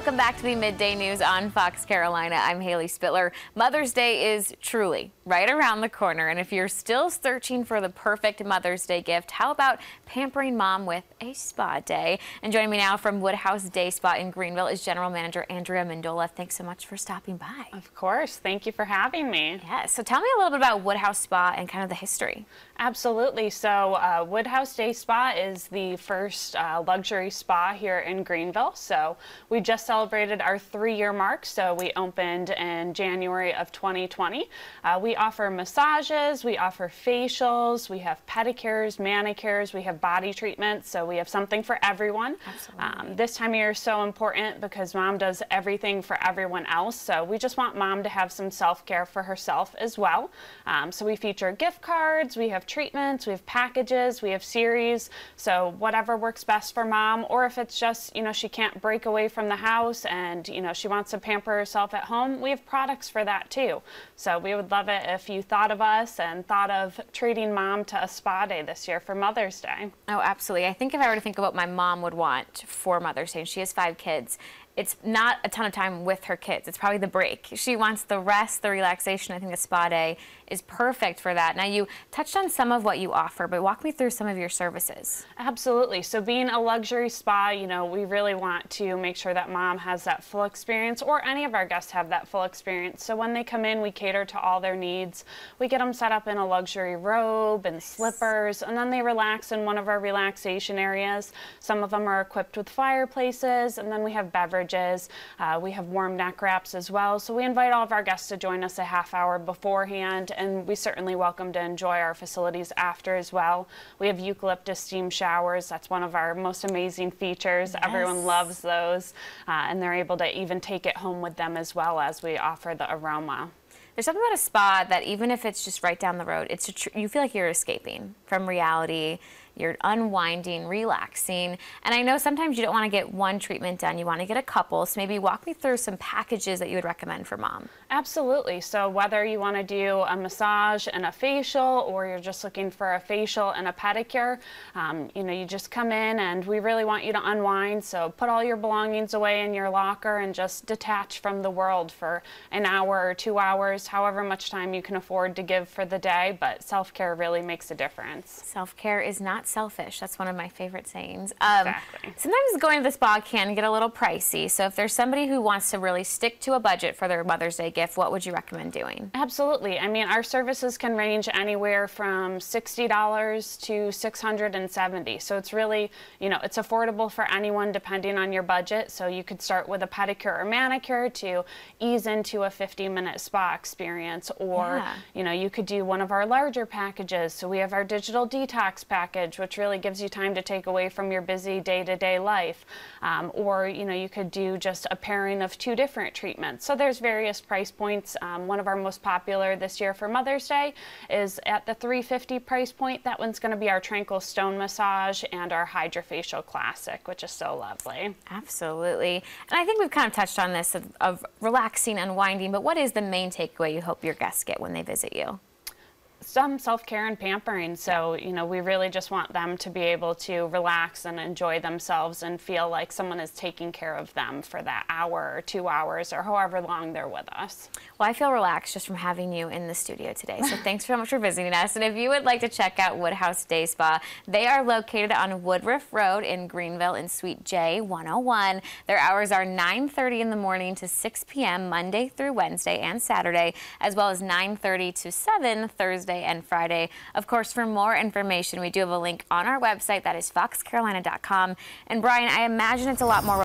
welcome back to the Midday News on Fox Carolina. I'm Haley Spittler. Mother's Day is truly right around the corner, and if you're still searching for the perfect Mother's Day gift, how about pampering mom with a spa day? And joining me now from Woodhouse Day Spa in Greenville is General Manager Andrea Mendola. Thanks so much for stopping by. Of course. Thank you for having me. Yeah, so tell me a little bit about Woodhouse Spa and kind of the history. Absolutely. So uh, Woodhouse Day Spa is the first uh, luxury spa here in Greenville. So we just celebrated our three-year mark. So we opened in January of 2020. Uh, we offer massages, we offer facials, we have pedicures, manicures, we have body treatments. So we have something for everyone. Um, this time of year is so important because mom does everything for everyone else. So we just want mom to have some self-care for herself as well. Um, so we feature gift cards, we have treatments, we have packages, we have series. So whatever works best for mom, or if it's just, you know, she can't break away from the house and, you know, she wants to pamper herself at home, we have products for that too. So we would love it if you thought of us and thought of treating mom to a spa day this year for Mother's Day. Oh, absolutely. I think if I were to think about what my mom would want for Mother's Day, and she has five kids, it's not a ton of time with her kids. It's probably the break. She wants the rest, the relaxation. I think a spa day is perfect for that. Now, you touched on some of what you offer, but walk me through some of your services. Absolutely. So being a luxury spa, you know, we really want to make sure that mom has that full experience or any of our guests have that full experience. So when they come in, we cater to all their needs. We get them set up in a luxury robe and slippers, and then they relax in one of our relaxation areas. Some of them are equipped with fireplaces, and then we have beverages. Uh, we have warm neck wraps as well. So we invite all of our guests to join us a half hour beforehand, and we certainly welcome to enjoy our facilities after as well. We have eucalyptus steam showers. That's one of our most amazing features. Yes. Everyone loves those, uh, and they're able to even take it home with them as well as we offer the aroma. There's something about a spa that even if it's just right down the road, it's you feel like you're escaping from reality you're unwinding, relaxing. And I know sometimes you don't want to get one treatment done, you want to get a couple. So maybe walk me through some packages that you would recommend for mom. Absolutely. So whether you want to do a massage and a facial or you're just looking for a facial and a pedicure, um, you know, you just come in and we really want you to unwind. So put all your belongings away in your locker and just detach from the world for an hour or two hours, however much time you can afford to give for the day. But self-care really makes a difference. Self-care is not selfish. That's one of my favorite sayings. Um, exactly. Sometimes going to the spa can get a little pricey. So if there's somebody who wants to really stick to a budget for their Mother's Day gift, what would you recommend doing? Absolutely. I mean, our services can range anywhere from $60 to 670. So it's really, you know, it's affordable for anyone depending on your budget. So you could start with a pedicure or manicure to ease into a 50 minute spa experience or, yeah. you know, you could do one of our larger packages. So we have our digital detox package which really gives you time to take away from your busy day-to-day -day life. Um, or, you know, you could do just a pairing of two different treatments. So there's various price points. Um, one of our most popular this year for Mother's Day is at the 350 price point. That one's going to be our Tranquil Stone Massage and our Hydrofacial Classic, which is so lovely. Absolutely. And I think we've kind of touched on this of, of relaxing, unwinding, but what is the main takeaway you hope your guests get when they visit you? Some self-care and pampering. So, you know, we really just want them to be able to relax and enjoy themselves and feel like someone is taking care of them for that hour or two hours or however long they're with us. Well, I feel relaxed just from having you in the studio today. So thanks so much for visiting us. And if you would like to check out Woodhouse Day Spa, they are located on Woodruff Road in Greenville in Suite J 101. Their hours are 9.30 in the morning to 6 p.m. Monday through Wednesday and Saturday, as well as 9.30 to 7 Thursday Thursday and Friday. Of course, for more information, we do have a link on our website that is foxcarolina.com. And Brian, I imagine it's a lot more